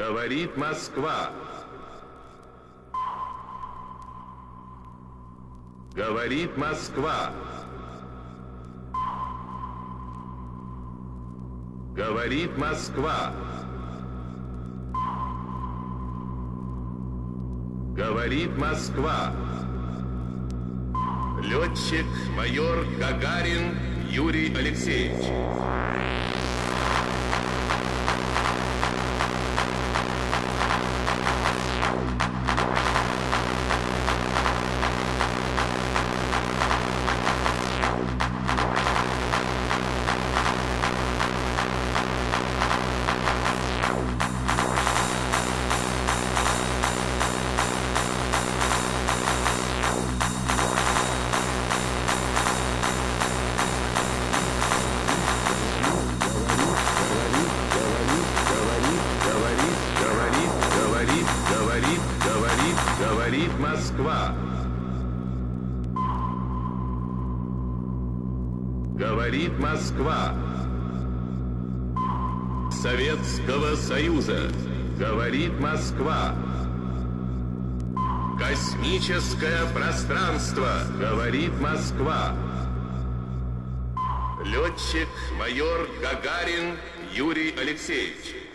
Говорит Москва. Говорит Москва. Говорит Москва. Говорит Москва. Летчик майор Гагарин Юрий Алексеевич. Говорит Москва. Говорит Москва. Советского Союза. Говорит Москва. Космическое пространство. Говорит Москва. Летчик майор Гагарин Юрий Алексеевич.